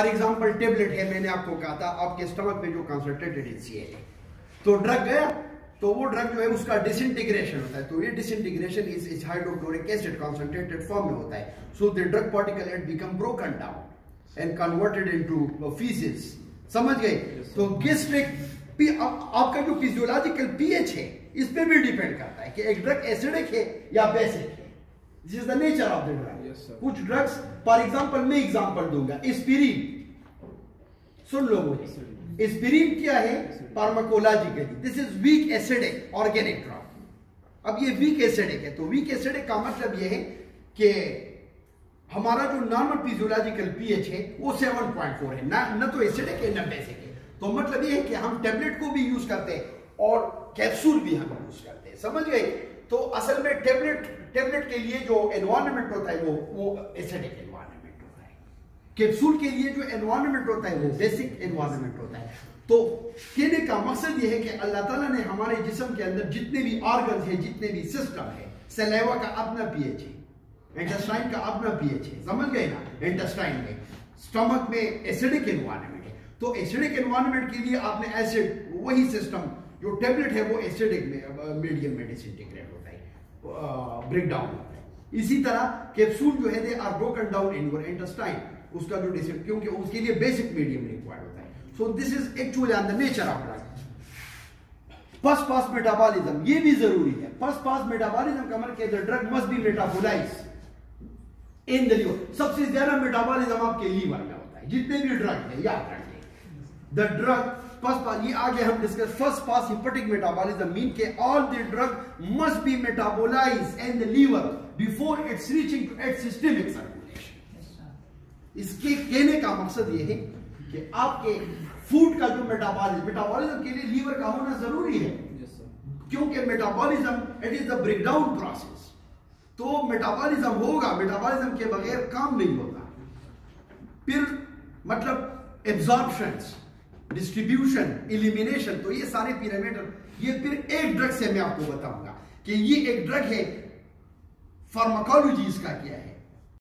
For example tablet है मैंने आपको कहा था आपके स्टमक में जो कंसंट्रेटेड है तो ड्रग गया तो वो ड्रग जो है उसका डिसइंटीग्रेशन होता है। तो ये disintegration is is hydrochloric acid concentrated form में होता है। So the drug particle at become broken down and converted into faeces समझ गए? तो गेस्ट्रिक आपका जो फिजियोलॉजिकल पीएच है इस पे भी डिपेंड करता है कि एक ड्रग एसिडिक है या बेसिक है। This is the nature of the drug कुछ ड्रग्स फॉर एग्जांपल मैं एग्जांपल दूँगा एस्पिरिन सुन लो मुझे। एस्पिरिन क्या है? Pharmacologically this is weak acidic organic drug अब ये वीक एसिडिक है तो वीक एसिडिक का मतलब ये है कि हमारा जो नॉर्मल फिजियोलॉजिकल पीएच है वो 7.4 है। ना न तो एसिडिक है ना बेसिक है। तो मतलब ये है कि हम टेबलेट को भी यूज़ करते हैं और कैप्सूल भी हम यूज़ करते हैं। समझ गए? तो असल में टेबलेट टेबलेट के लिए जो एनवायरमेंट होता है वो वो एसिडिक एनवायरमेंट होता है। कैप्सूल के लिए जो एनवायरमेंट होता है वो बेसिक एनवायरमेंट होता है। तो कहने का मकसद ये है कि अल्लाह ताला ने हमारे जिस्म के अंदर जितने भी ऑर्गन है, जितने भी सिस्टम है सलेवा का अपना पीएच है इंटेस्टाइन का अपना पीएच है, समझ गए ना? इंटेस्टाइन में। स्टमक में एसिडिक एनवायरमेंट है। तो एसिडिक एनवायरमेंट के लिए आपने एसिड वही सिस्टम जो टेबलेट है वो एसिडिक मीडियम में डिसइंटीग्रेट होता है ब्रेक डाउन होता है। इसी तरह कैप्सूल जो है they are broken down in your intestine उसका जो डिस क्योंकि उसके लिए बेसिक मीडियम रिक्वायर्ड होता है। So this is actually on the nature of drug first pass metabolism ये भी ज़रूरी है। फ़र्स्ट पास मेटाबॉलिज्म का मतलब the drug must be metabolise in the liver सबसे ज़्यादा मेटाबॉलिज्म आपके लीवर में होता है। जितने भी ड्रग है, याद रखिए। द ड्रग फ़र्स्ट पास ये आगे हम discuss first pass hepatic metabolism mean के all the drug must be metabolise in the liver before its reaching its systemic circulation इसके कहने का मकसद ये है कि आपके फ़ूड का जो मेटाबॉलिज्म मेटाबॉलिज्म के लिए लीवर का होना ज़रूरी है। क्योंकि metabolism it is the breakdown process तो मेटाबॉलिज्म होगा मेटाबॉलिज्म के बगैर काम नहीं होगा फिर मतलब एब्जॉर्प्शंस डिस्ट्रीब्यूशन इलिमिनेशन तो ये सारे पिरामिड ये फिर एक ड्रग से मैं आपको बताऊँगा कि ये एक ड्रग है फार्माकोलॉजी इसका क्या है।